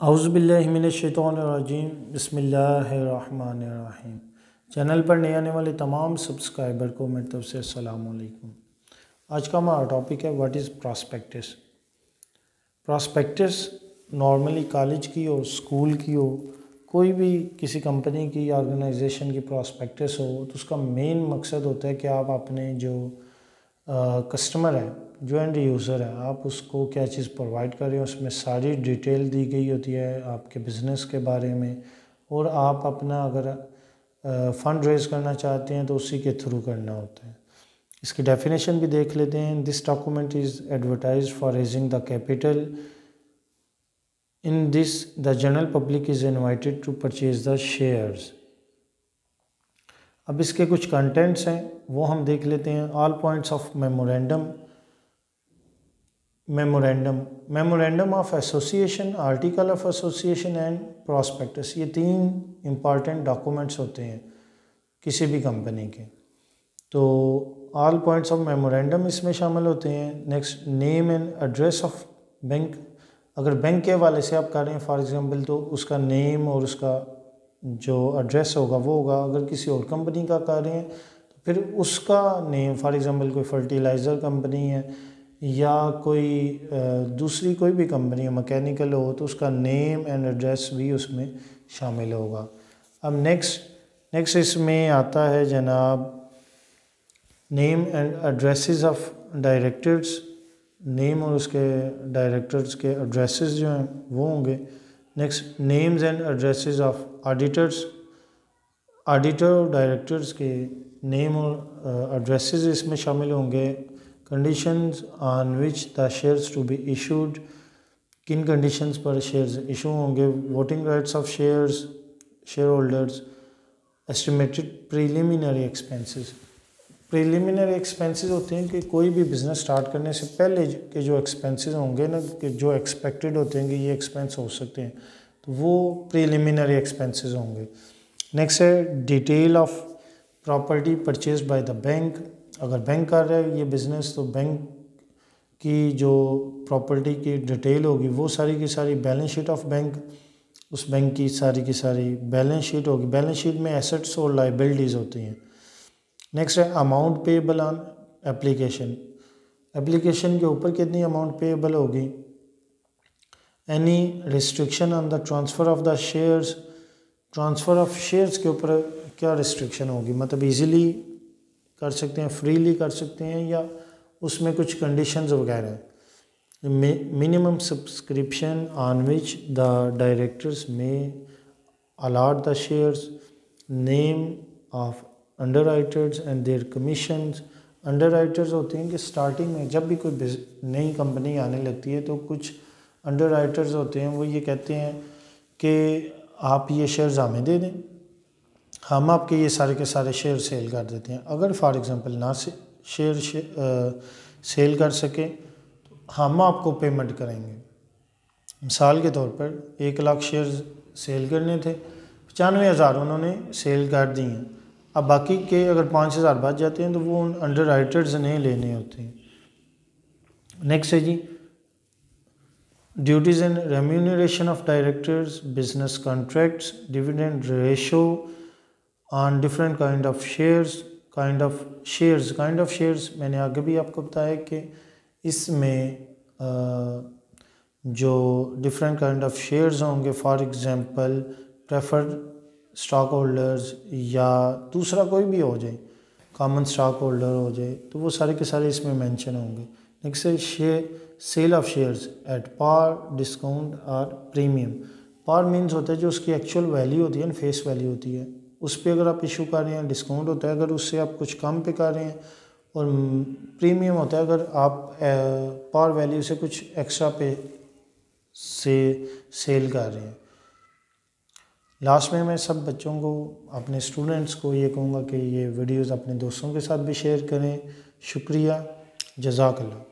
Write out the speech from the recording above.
आउज़बिल्लिमिनशैतरजीम बसमीम चैनल पर नए आने वाले तमाम सब्सक्राइबर को मेरी तरफ़ से असलकुम आज का हमारा टॉपिक है what is prospectus prospectus normally college की हो स्कूल की हो, कोई भी किसी कंपनी की ऑर्गेनाइजेशन की प्रॉस्पेक्टस हो तो उसका मेन मकसद होता है कि आप अपने जो कस्टमर है, जो एंड यूज़र है, आप उसको क्या चीज़ प्रोवाइड कर रहे हैं, उसमें सारी डिटेल दी गई होती है आपके बिज़नेस के बारे में और आप अपना अगर फ़ंड रेज़ करना चाहते हैं तो उसी के थ्रू करना होता है। इसकी डेफिनेशन भी देख लेते हैं। This document is advertise for raising the capital in this the general public is invited to purchase the shares अब इसके कुछ कंटेंट्स हैं। वो हम देख लेते हैं। All points of memorandum memorandum memorandum of association article of association and prospectus ये तीन इंपॉर्टेंट डॉक्यूमेंट्स होते हैं किसी भी कंपनी के। तो ऑल पॉइंट्स ऑफ़ मेमोरेंडम इसमें शामिल होते हैं। Next name and address of bank अगर बैंक के हवाले से आप कर रहे हैं फॉर एग्ज़ाम्पल तो उसका नेम और उसका जो एड्रेस होगा, वो होगा। अगर किसी और कंपनी का कर रहे हैं फिर उसका नेम फॉर एग्ज़ाम्पल कोई फर्टिलाइज़र कंपनी है, या कोई दूसरी कोई भी कंपनी मैकेनिकल हो तो उसका नेम एंड एड्रेस भी उसमें शामिल होगा। अब नेक्स्ट नेक्स्ट इसमें आता है जनाब name and addresses of directors name और उसके डायरेक्टर्स के एड्रेसेस जो हैं, वो होंगे। Next names and addresses of auditors auditor और डायरेक्टर्स के नेम और एड्रेसेस इसमें शामिल होंगे conditions on which the shares to be issued किन कंडीशंस पर शेयर्स इशू होंगे voting rights of shares shareholders estimated preliminary expenses preliminary expenses होते हैं कि कोई भी बिज़नेस स्टार्ट करने से पहले के जो एक्सपेंसेस होंगे ना, कि जो एक्सपेक्टेड होते हैं कि ये एक्सपेंस हो सकते हैं तो वो प्रीलिमिनरी एक्सपेंसेस होंगे। नेक्स्ट है detail of property purchase by the bank अगर बैंक कर रहे ये बिज़नेस तो बैंक की जो प्रॉपर्टी की डिटेल होगी, वो सारी की सारी बैलेंस शीट ऑफ़ बैंक उस बैंक की सारी की सारी बैलेंस शीट होगी। बैलेंस शीट में एसेट्स और लाइबिलिटीज़ होती हैं। नेक्स्ट है amount payable on application application के ऊपर कितनी अमाउंट पेबल होगी? Any restriction on the transfer of the shares transfer of shares के ऊपर क्या रिस्ट्रिक्शन होगी? मतलब इजीली कर सकते हैं फ्रीली कर सकते हैं या उसमें कुछ कंडीशंस वगैरह? Minimum subscription on which the directors may allot the shares name of underwriters and their commissions underwriters होते हैं कि स्टार्टिंग में जब भी कोई नई कंपनी आने लगती है तो कुछ अंडर राइटर्स होते हैं, वो ये कहते हैं कि आप ये शेयर्स हमें दे दें। हम आपके ये सारे के सारे शेयर सेल कर देते हैं। अगर फॉर एग्ज़ाम्पल ना से शेयर शे, सेल कर सके तो हम आपको पेमेंट करेंगे। मिसाल के तौर पर एक लाख शेयर सेल करने थे पचानवे हज़ार उन्होंने सेल कर दी हैं। अब बाकी के अगर पाँच हज़ार बच जाते हैं तो वो उन अंडर राइटर्स ने लेने होते हैं। नेक्स्ट है जी duties and remuneration of directors business contracts dividend ratio on different kind of shares kind of shares kind of shares मैंने आगे भी आपको बताया कि इसमें जो डिफरेंट काइंड ऑफ़ शेयर्स होंगे for example preferred stockholders या दूसरा कोई भी हो जाए कॉमन स्टॉक होल्डर हो जाए तो वो सारे के सारे इसमें मेंशन होंगे। Next share sale of shares at par discount और प्रीमियम पार मीन्स होता है जो उसकी एक्चुअल वैल्यू होती है ना फेस वैल्यू होती है। उस पर अगर आप इशू कर रहे हैं डिस्काउंट होता है अगर उससे आप कुछ कम पे कर रहे हैं और प्रीमियम होता है अगर आप पार वैल्यू से कुछ एक्स्ट्रा पे से सेल कर रहे हैं। लास्ट में मैं सब बच्चों को, अपने स्टूडेंट्स को ये कहूँगा कि ये वीडियोस अपने दोस्तों के साथ भी शेयर करें। शुक्रिया। जजाकल्ला